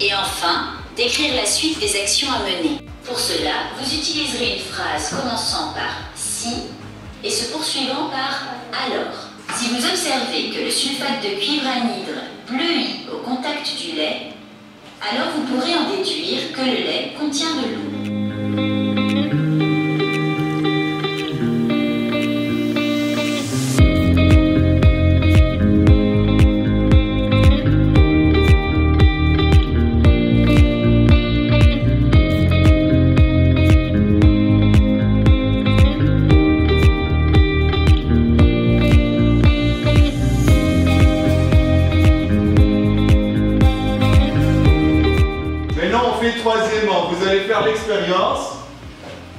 et enfin décrire la suite des actions à mener. Pour cela, vous utiliserez une phrase commençant par si poursuivant par alors. Si vous observez que le sulfate de cuivre anhydre bleuit au contact du lait, alors vous pourrez en déduire que le lait contient de l'eau. Fait troisièmement. Vous allez faire l'expérience.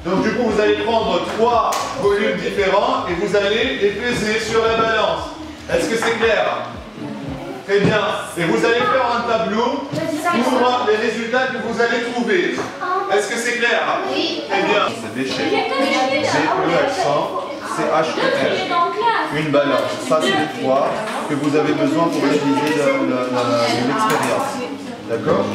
Donc, du coup, vous allez prendre trois volumes différents et vous allez les peser sur la balance. Est-ce que c'est clair? Très bien. Et vous allez faire un tableau pour les résultats que vous allez trouver. Est-ce que c'est clair? Oui. Très bien. C'est déchet. C'est accent. C'est H-E-R. Une balance. Ça, c'est les trois que vous avez besoin pour réaliser le- le- le- l'expérience. D'accord?